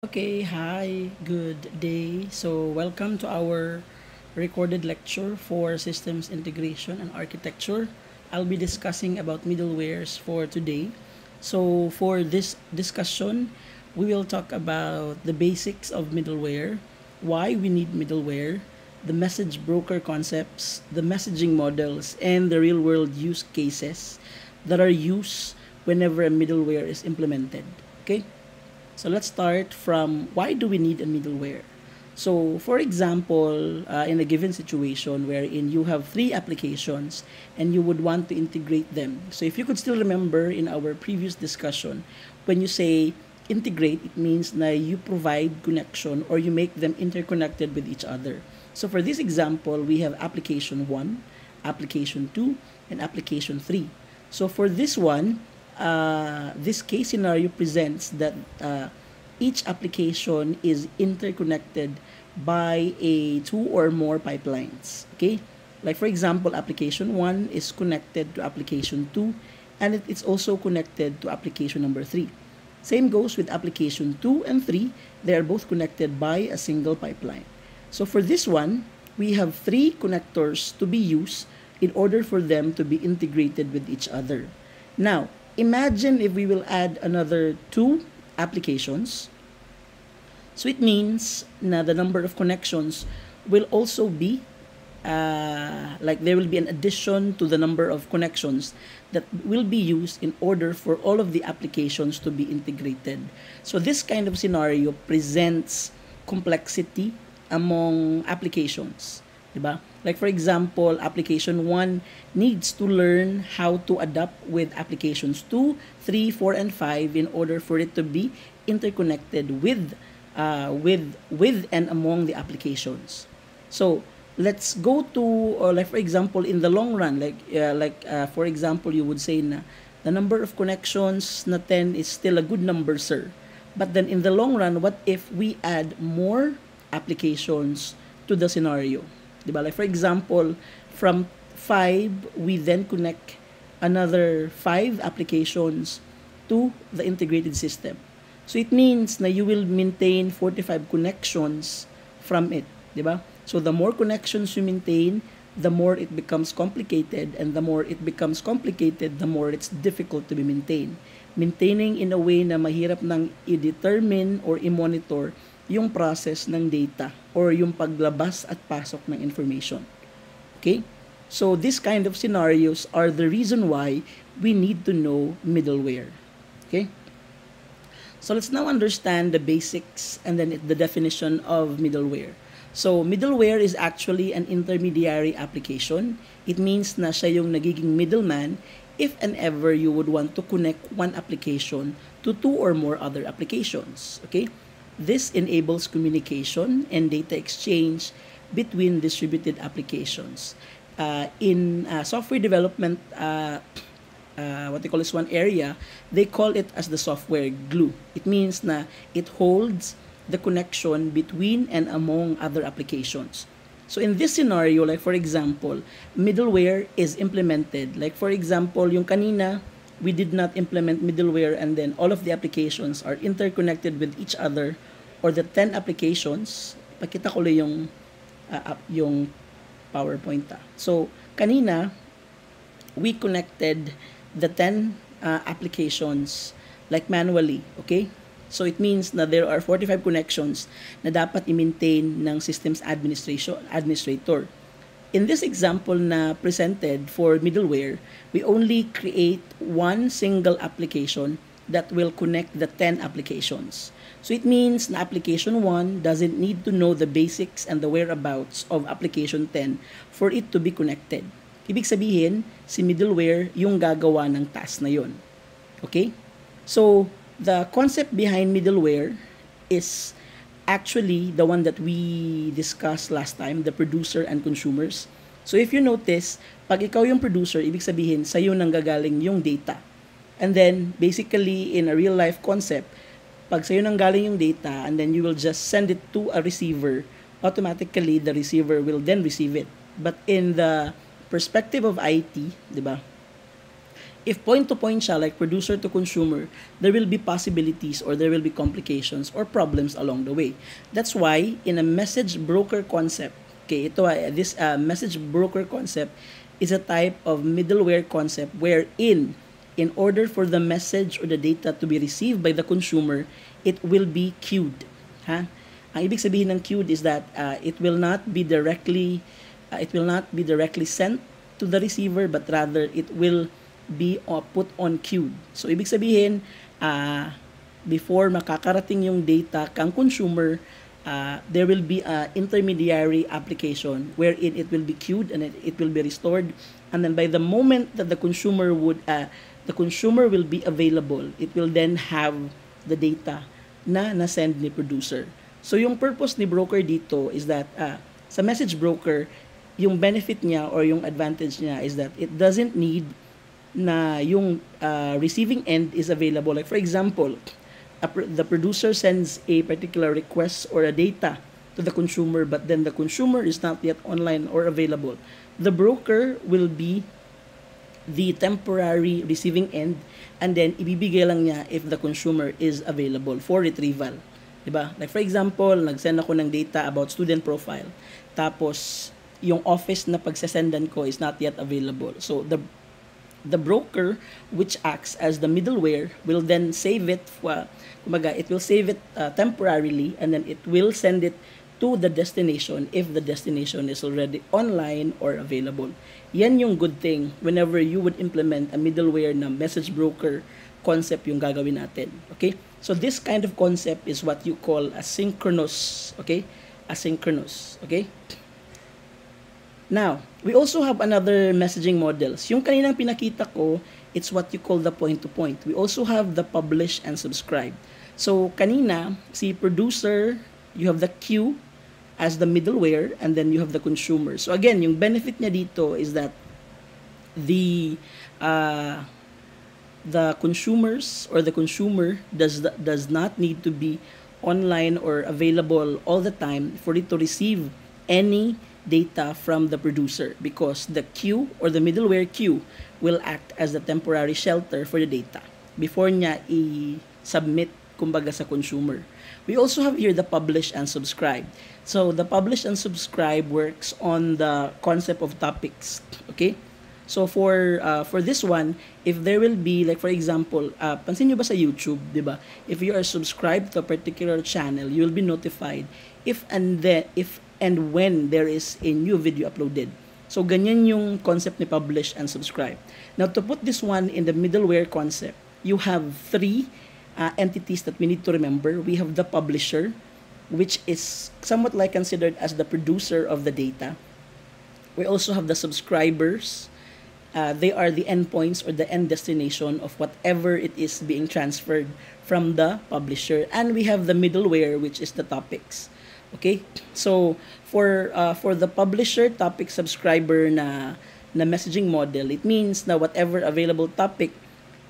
Okay, hi, good day. So, welcome to our recorded lecture for systems integration and architecture. I'll be discussing about middlewares for today. So, for this discussion, we will talk about the basics of middleware, why we need middleware, the message broker concepts, the messaging models, and the real world use cases that are used whenever a middleware is implemented. Okay? So let's start from why do we need a middleware? So for example, uh, in a given situation wherein you have three applications and you would want to integrate them. So if you could still remember in our previous discussion, when you say integrate, it means na you provide connection or you make them interconnected with each other. So for this example, we have application 1, application 2, and application 3. So for this one, uh, this case scenario presents that uh, each application is interconnected by a two or more pipelines. Okay, like for example, application one is connected to application two, and it is also connected to application number three. Same goes with application 2 and 3. They are both connected by a single pipeline. So for this one, we have three connectors to be used in order for them to be integrated with each other. Now, imagine if we will add another two applications. So it means na the number of connections will also be uh, like there will be an addition to the number of connections that will be used in order for all of the applications to be integrated. So this kind of scenario presents complexity among applications, Like for example, application 1 needs to learn how to adapt with applications 2, 3, 4 and 5 in order for it to be interconnected with uh, with with and among the applications. So, let's go to uh, like for example in the long run like uh, like uh, for example you would say na the number of connections na 10 is still a good number sir. But then in the long run, what if we add more applications to the scenario? Diba? Like for example, from 5, we then connect another 5 applications to the integrated system. So it means na you will maintain 45 connections from it, di ba? So the more connections you maintain, the more it becomes complicated and the more it becomes complicated, the more it's difficult to be maintained. Maintaining in a way na mahirap nang i-determine or i-monitor yung process ng data or yung paglabas at pasok ng information. Okay? So this kind of scenarios are the reason why we need to know middleware. Okay? So let's now understand the basics and then the definition of middleware. So middleware is actually an intermediary application. It means na siya yung nagiging middleman if and ever you would want to connect one application to two or more other applications. Okay? This enables communication and data exchange between distributed applications. Uh, in uh, software development, uh, uh, what they call this one area, they call it as the software glue. It means na it holds the connection between and among other applications. So in this scenario, like for example, middleware is implemented. Like for example, yung kanina, we did not implement middleware and then all of the applications are interconnected with each other or the 10 applications, pakita ko lang yung uh, yung PowerPoint. Ah. So, kanina, we connected the 10 uh, applications like manually, okay? So it means na there are 45 connections na dapat i-maintain ng systems administration administrator. In this example na presented for middleware, we only create one single application that will connect the 10 applications. So it means na application 1 doesn't need to know the basics and the whereabouts of application 10 for it to be connected. Ibig sabihin, si middleware yung gagawa ng task na yon. Okay? So, the concept behind middleware is actually the one that we discussed last time, the producer and consumers. So if you notice, pag ikaw yung producer, ibig sabihin, sa'yo nang gagaling yung data. And then, basically, in a real life concept, pag sa'yo nang galing yung data and then you will just send it to a receiver, automatically the receiver will then receive it. But in the perspective of IT, di ba? if point-to-point siya, like producer to consumer, there will be possibilities or there will be complications or problems along the way. That's why, in a message broker concept, okay, ito, uh, this uh, message broker concept is a type of middleware concept wherein, in order for the message or the data to be received by the consumer, it will be queued. Ha? Ang ibig sabihin ng queued is that uh, it will not be directly uh, it will not be directly sent to the receiver but rather it will be uh, put on queued. So ibig sabihin uh, before makakarating yung data kang consumer uh, there will be a intermediary application wherein it will be queued and it, it will be restored and then by the moment that the consumer would uh, the consumer will be available it will then have the data na na-send ni producer So yung purpose ni broker dito is that uh, sa message broker, yung benefit niya or yung advantage niya is that it doesn't need na yung uh, receiving end is available. Like for example, pr- the producer sends a particular request or a data to the consumer but then the consumer is not yet online or available. The broker will be the temporary receiving end and then ibibigay lang niya if the consumer is available for retrieval. 'di ba? Like for example, nag-send ako ng data about student profile. Tapos yung office na pagsesendan ko is not yet available. So the the broker which acts as the middleware will then save it uh, kumaga, it will save it uh, temporarily and then it will send it to the destination if the destination is already online or available. Yan yung good thing whenever you would implement a middleware na message broker concept yung gagawin natin. Okay? So this kind of concept is what you call asynchronous, okay? Asynchronous, okay? Now, we also have another messaging models. Yung kaninang pinakita ko, it's what you call the point-to-point. -point. We also have the publish and subscribe. So, kanina, si producer, you have the queue as the middleware, and then you have the consumer. So, again, yung benefit niya dito is that the uh, the consumers or the consumer does does not need to be online or available all the time for it to receive any data from the producer because the queue or the middleware queue will act as the temporary shelter for the data before niya i-submit kumbaga sa consumer. We also have here the publish and subscribe. So the publish and subscribe works on the concept of topics. Okay? So for uh, for this one, if there will be like for example, uh, pansin niyo ba sa YouTube, 'di ba? If you are subscribed to a particular channel, you will be notified if and then if and when there is a new video uploaded. So ganyan yung concept ni publish and subscribe. Now to put this one in the middleware concept, you have three uh, entities that we need to remember. We have the publisher, which is somewhat like considered as the producer of the data. We also have the subscribers, uh, they are the endpoints or the end destination of whatever it is being transferred from the publisher and we have the middleware which is the topics okay so for uh, for the publisher topic subscriber na na messaging model it means na whatever available topic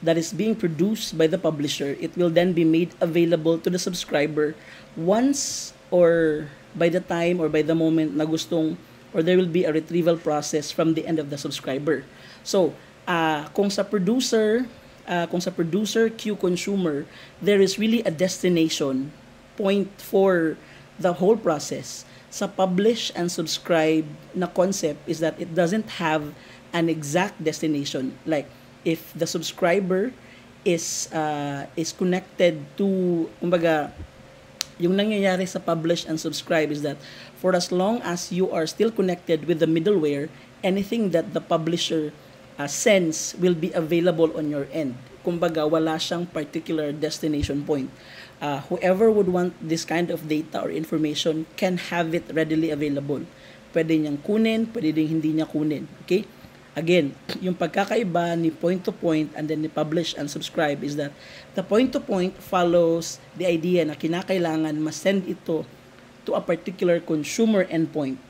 that is being produced by the publisher it will then be made available to the subscriber once or by the time or by the moment na gustong or there will be a retrieval process from the end of the subscriber So, uh, kung sa producer, uh, kung sa producer Q consumer, there is really a destination point for the whole process. Sa publish and subscribe na concept is that it doesn't have an exact destination. Like, if the subscriber is uh, is connected to kumbaga yung nangyayari sa publish and subscribe is that for as long as you are still connected with the middleware anything that the publisher uh, sense will be available on your end. Kumbaga, wala siyang particular destination point. Uh, whoever would want this kind of data or information can have it readily available. Pwede niyang kunin, pwede din hindi niya kunin. Okay? Again, yung pagkakaiba ni point-to-point -point and then ni publish and subscribe is that the point-to-point -point follows the idea na kinakailangan ma-send ito to a particular consumer endpoint.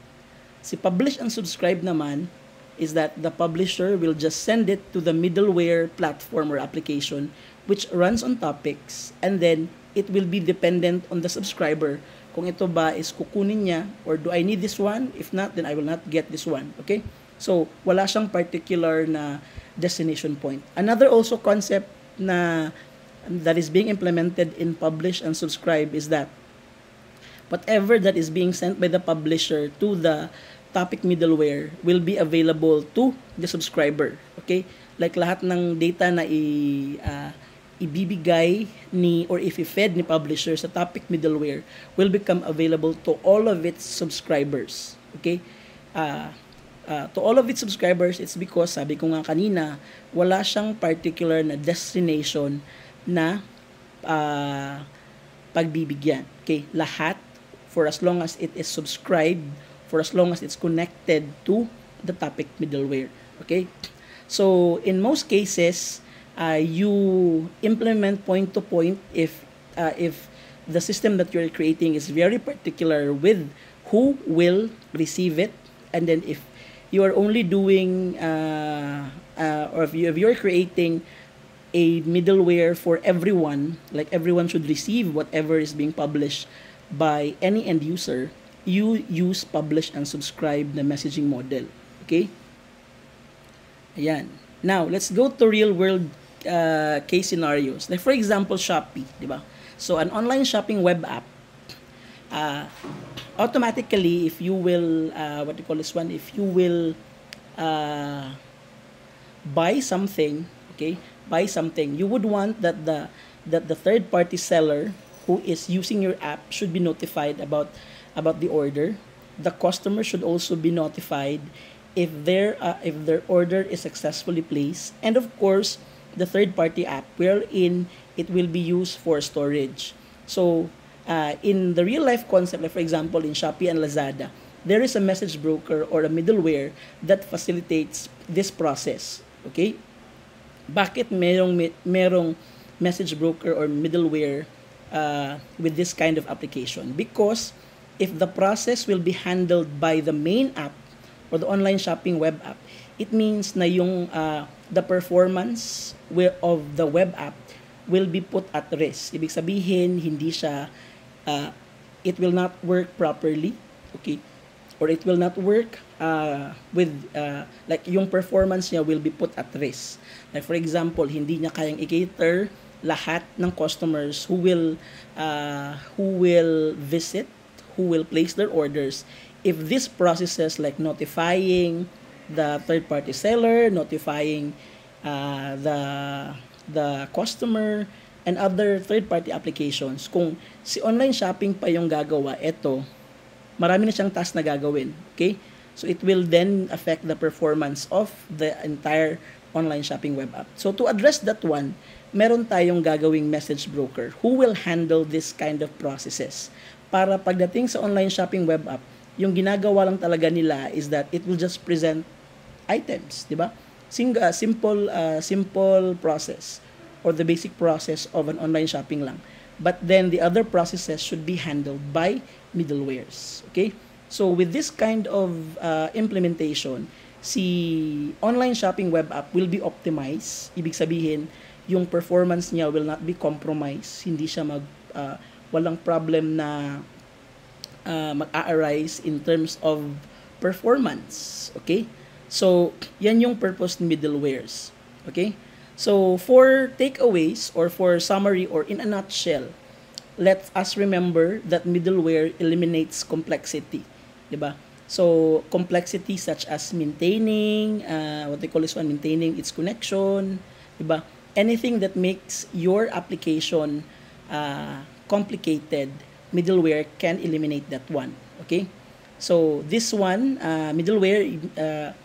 Si publish and subscribe naman, is that the publisher will just send it to the middleware platform or application which runs on topics and then it will be dependent on the subscriber kung ito ba is kukunin niya or do I need this one if not then I will not get this one okay so wala siyang particular na destination point. Another also concept na that is being implemented in publish and subscribe is that whatever that is being sent by the publisher to the topic middleware will be available to the subscriber. Okay? Like lahat ng data na i uh, ibibigay ni or if i-fed ni publisher sa topic middleware will become available to all of its subscribers. Okay? Uh, uh, to all of its subscribers, it's because, sabi ko nga kanina, wala siyang particular na destination na uh, pagbibigyan. Okay? Lahat, for as long as it is subscribed, for as long as it's connected to the topic middleware. Okay? So, in most cases, uh, you implement point to point if uh, if the system that you're creating is very particular with who will receive it and then if you are only doing uh, uh, or if, you, if you're creating a middleware for everyone like everyone should receive whatever is being published by any end user you use publish and subscribe the messaging model okay ayan now let's go to real world uh, case scenarios. Like for example, Shopee, di? So an online shopping web app, uh, automatically if you will, uh, what do you call this one? If you will uh, buy something, okay, buy something, you would want that the that the third party seller who is using your app should be notified about about the order. The customer should also be notified if their uh, if their order is successfully placed, and of course the third party app wherein it will be used for storage. So, uh, in the real life concept, like for example, in Shopee and Lazada, there is a message broker or a middleware that facilitates this process. Okay? Bakit merong, merong message broker or middleware uh, with this kind of application? Because if the process will be handled by the main app or the online shopping web app, it means na yung uh, the performance of the web app will be put at risk. Ibig sabihin, hindi siya, uh, it will not work properly, okay? Or it will not work uh, with, uh, like yung performance niya will be put at risk. Like for example, hindi niya kayang i-cater lahat ng customers who will, uh, who will visit, who will place their orders if these processes like notifying the third party seller, notifying uh, the the customer and other third party applications. Kung si online shopping pa yung gagawa eto marami na siyang task na gagawin okay? So it will then affect the performance of the entire online shopping web app. So to address that one meron tayong gagawing message broker who will handle this kind of processes. Para pagdating sa online shopping web app yung ginagawa lang talaga nila is that it will just present items di ba? Sing, simple uh, simple process or the basic process of an online shopping lang. But then the other processes should be handled by middlewares. Okay? So with this kind of uh, implementation, si online shopping web app will be optimized. Ibig sabihin, yung performance niya will not be compromised. Hindi siya mag uh, walang problem na uh, mag-arise in terms of performance. Okay? So, yan yung purpose ng middlewares. Okay? So, for takeaways or for summary or in a nutshell, let us remember that middleware eliminates complexity. Diba? So, complexity such as maintaining, uh, what they call this one, maintaining its connection, diba? Anything that makes your application uh, complicated, middleware can eliminate that one. Okay? So, this one, uh, middleware, uh,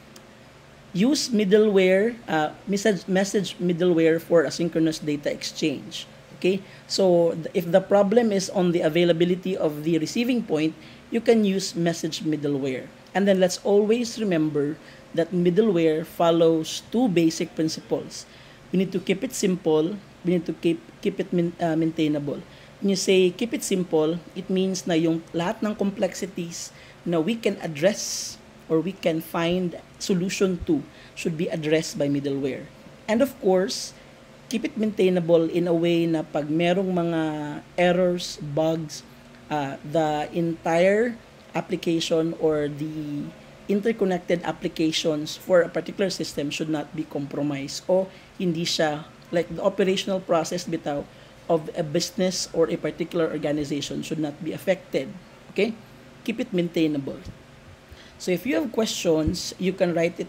use middleware, uh, message, message middleware for asynchronous data exchange. Okay, so if the problem is on the availability of the receiving point, you can use message middleware. And then let's always remember that middleware follows two basic principles. We need to keep it simple, we need to keep, keep it uh, maintainable. When you say keep it simple, it means na yung lahat ng complexities na we can address or we can find solution to should be addressed by middleware. And of course, keep it maintainable in a way na pag merong mga errors, bugs, uh, the entire application or the interconnected applications for a particular system should not be compromised o hindi siya like the operational process bitaw of a business or a particular organization should not be affected. Okay? Keep it maintainable. So if you have questions, you can write it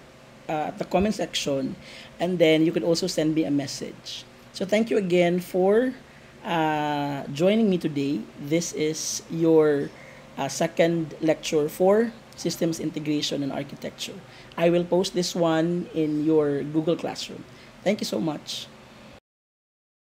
uh, at the comment section and then you can also send me a message. So thank you again for uh, joining me today. This is your uh, second lecture for systems integration and architecture. I will post this one in your Google Classroom. Thank you so much.